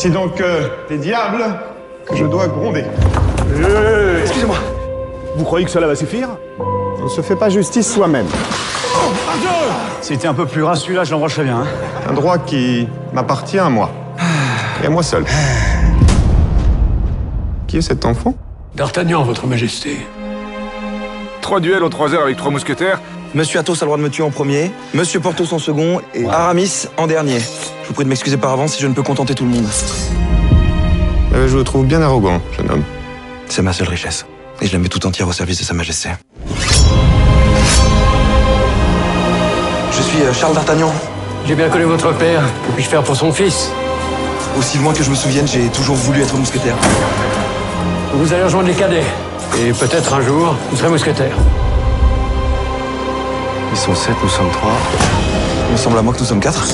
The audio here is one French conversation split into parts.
Voici donc euh, les diables que je dois gronder. Excusez-moi. Vous croyez que cela va suffire? On ne se fait pas justice soi-même. C'était un peu plus gras celui-là, je l'embrancherais bien. Hein. Un droit qui m'appartient à moi. Et à moi seul. Qui est cet enfant? D'Artagnan, votre majesté. Trois duels aux trois heures avec trois mousquetaires. Monsieur Athos a le droit de me tuer en premier, Monsieur Porthos en second et Aramis en dernier. Je vous prie de m'excuser par avance si je ne peux contenter tout le monde. Euh, Je vous trouve bien arrogant, jeune homme. C'est ma seule richesse. Et je la mets tout entière au service de Sa Majesté. Je suis euh, Charles d'Artagnan. J'ai bien connu votre père. Que puis-je faire pour son fils? Aussi loin que je me souvienne, j'ai toujours voulu être mousquetaire. Vous allez rejoindre les cadets. Et peut-être un jour, vous serez mousquetaire. Ils sont sept, nous sommes trois. Il me semble à moi que nous sommes quatre.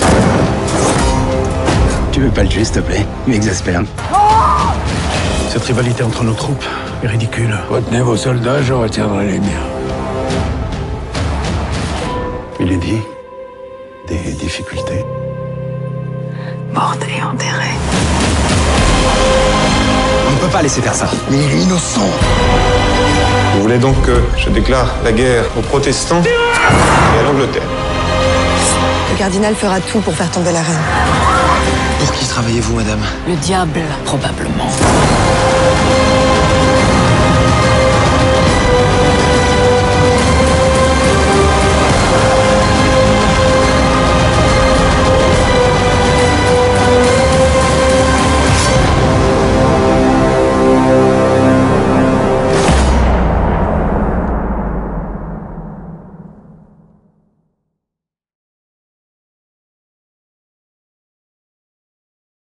Tu veux pas le tuer, s'il te plaît? Il m'exaspère. Cette rivalité entre nos troupes est ridicule. Retenez vos soldats, je retiendrai les miens. Il est dit des difficultés. Morte et enterrée. On ne peut pas laisser faire ça. Mais il est innocent. Vous voulez donc que je déclare la guerre aux protestants et à l'Angleterre? Le cardinal fera tout pour faire tomber la reine. Pour qui travaillez-vous, madame? Le diable, probablement.